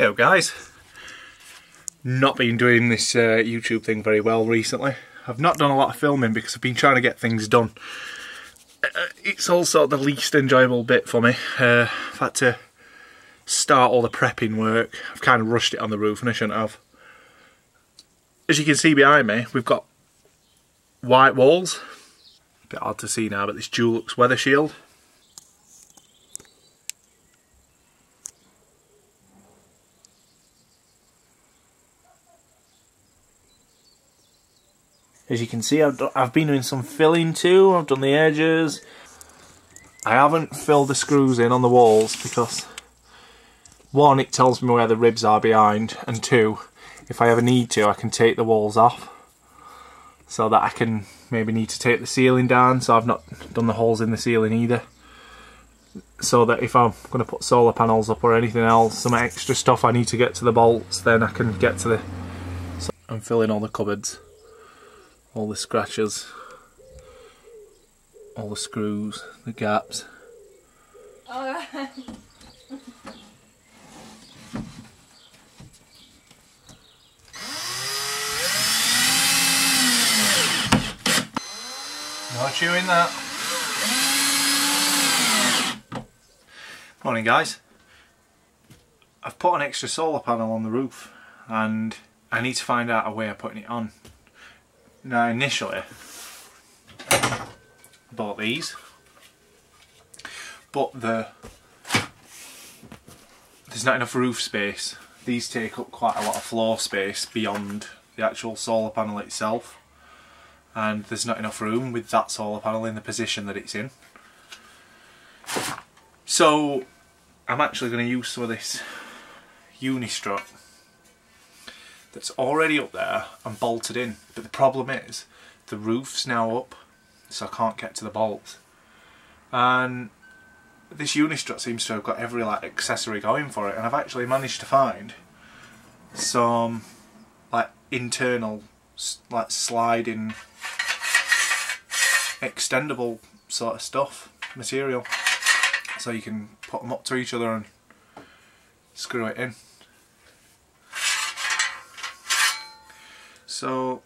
Hello guys. Not been doing this uh, YouTube thing very well recently. I've not done a lot of filming because I've been trying to get things done. Uh, it's also the least enjoyable bit for me. Uh, I've had to start all the prepping work. I've kind of rushed it on the roof and I shouldn't have. As you can see behind me, we've got white walls. A bit hard to see now, but this Dulux weather shield. As you can see, I've, I've been doing some filling too. I've done the edges. I haven't filled the screws in on the walls because one, it tells me where the ribs are behind, and two, if I ever need to, I can take the walls off so that I can maybe need to take the ceiling down. So I've not done the holes in the ceiling either. So that if I'm going to put solar panels up or anything else, some extra stuff I need to get to the bolts, then I can get to the... So I'm filling all the cupboards all the scratches, all the screws, the gaps. Alright. Not chewing that. Morning guys. I've put an extra solar panel on the roof and I need to find out a way of putting it on now initially I bought these but the there's not enough roof space. These take up quite a lot of floor space beyond the actual solar panel itself and there's not enough room with that solar panel in the position that it's in. So I'm actually going to use some of this Unistrut that's already up there and bolted in. But the problem is the roof's now up so I can't get to the bolts. And this Unistrut seems to have got every like accessory going for it and I've actually managed to find some like internal like sliding extendable sort of stuff material so you can put them up to each other and screw it in So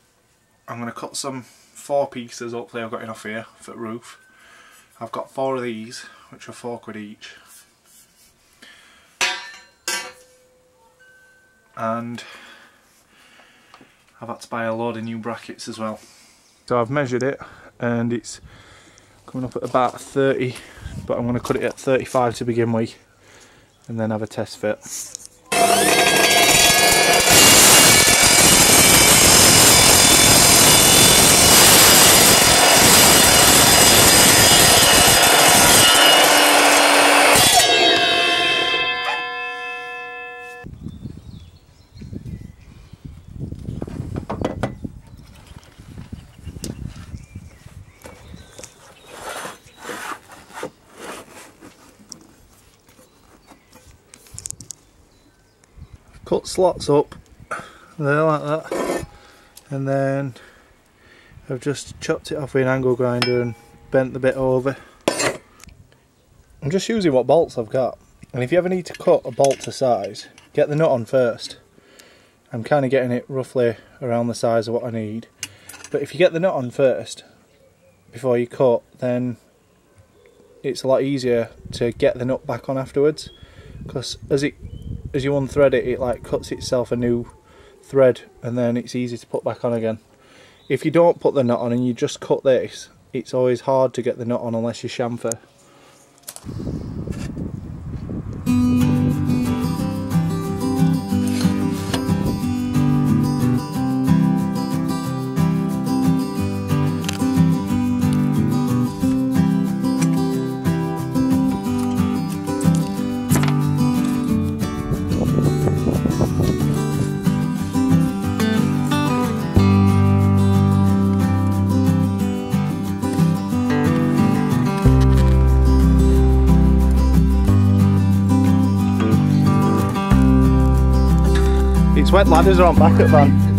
I'm going to cut some four pieces, hopefully I've got enough here for the roof. I've got four of these, which are four quid each. And I've had to buy a load of new brackets as well. So I've measured it and it's coming up at about 30 but I'm going to cut it at 35 to begin with and then have a test fit. Cut slots up there like that and then I've just chopped it off with an angle grinder and bent the bit over. I'm just using what bolts I've got and if you ever need to cut a bolt to size get the nut on first. I'm kind of getting it roughly around the size of what I need but if you get the nut on first before you cut then it's a lot easier to get the nut back on afterwards because as it as you unthread it, it like cuts itself a new thread and then it's easy to put back on again. If you don't put the nut on and you just cut this, it's always hard to get the nut on unless you chamfer. Ladders are on back at van.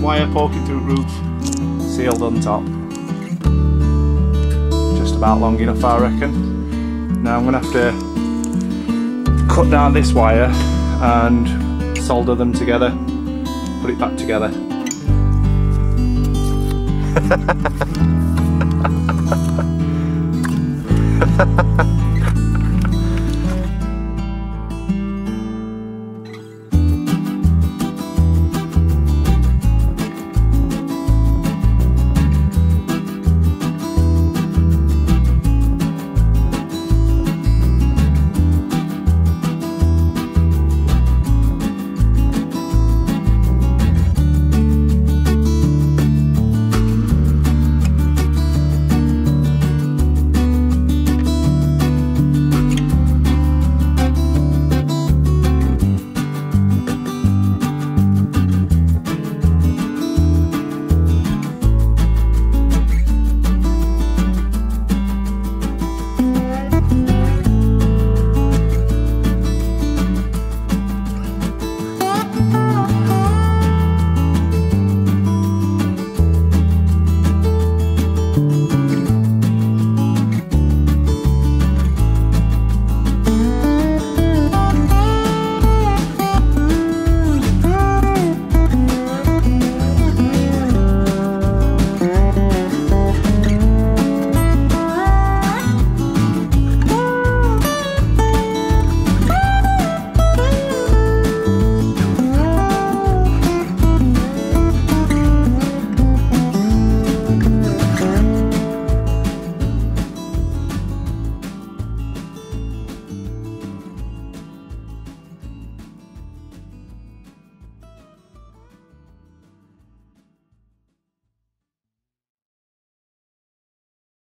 Wire poking through roof, sealed on top. Just about long enough I reckon. Now I'm going to have to cut down this wire and solder them together, put it back together.